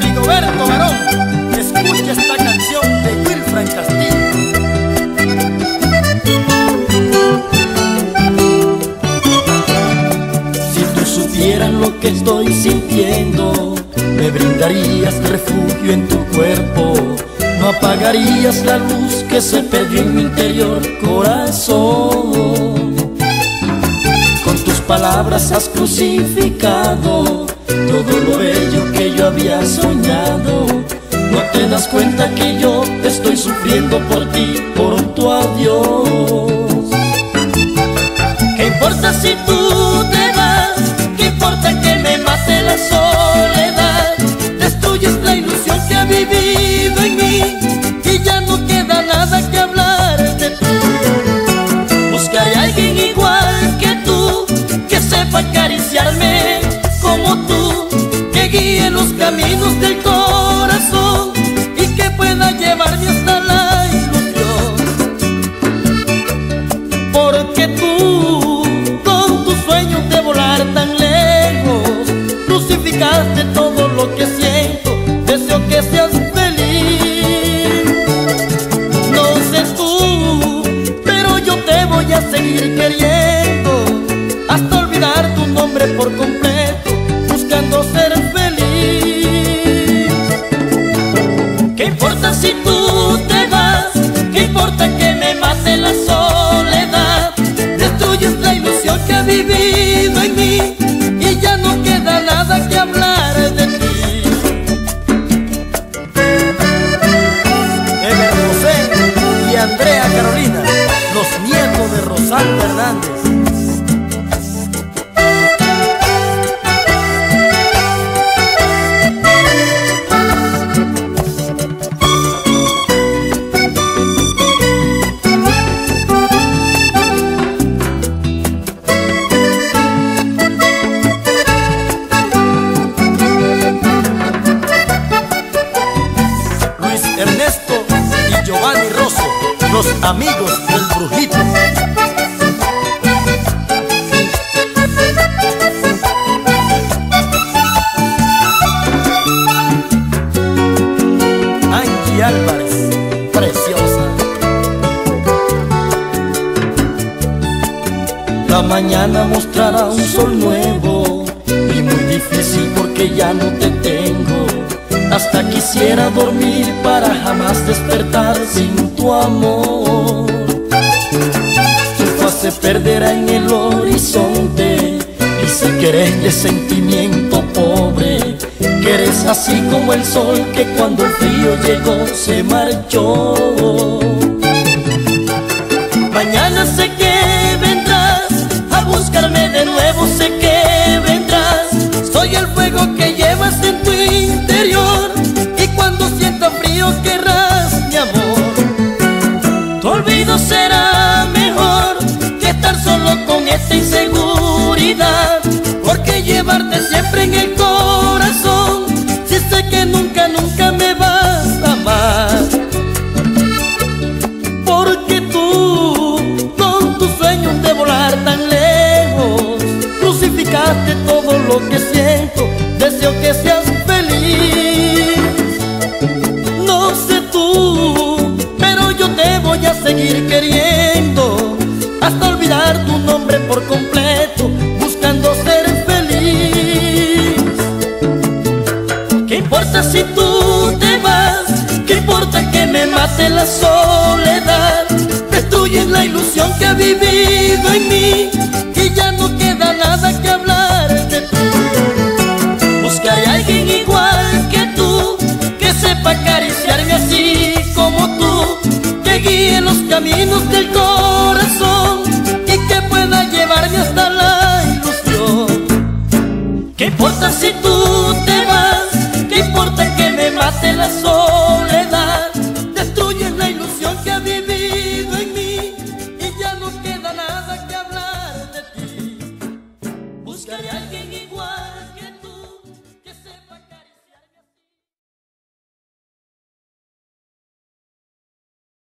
Rigoberto Barón, escucha esta canción de Wilfran Castillo. Si tú supieras lo que estoy sintiendo, me brindarías refugio en tu cuerpo, no apagarías la luz que se perdió en mi interior corazón. Palabras has crucificado todo lo bello que yo había soñado. No te das cuenta que yo estoy sufriendo por ti, por tu adiós. ¿Qué importa si tú te vas? ¿Qué importa que me mate la soledad? Caminos del corazón y que pueda llevarme hasta la ilusión. Porque tú, con tus sueños de volar tan lejos, crucificaste todo lo que siento, deseo que seas feliz. No sé tú, pero yo te voy a seguir queriendo, hasta olvidar tu nombre por completo, los amigos del brujito. Angie Álvarez, preciosa. La mañana mostrará un sol nuevo y muy difícil porque ya no te. Hasta quisiera dormir para jamás despertar sin tu amor. Tu faz se perderá en el horizonte y se querer de sentimiento pobre. Que eres así como el sol que cuando el frío llegó se marchó. Mañana sé querrás mi amor. Tu olvido será la soledad? Destruyes la ilusión que ha vivido en mí y ya no queda nada que hablar de ti. Buscaré a alguien igual que tú, que sepa acariciarme así como tú, que guíe los caminos del corazón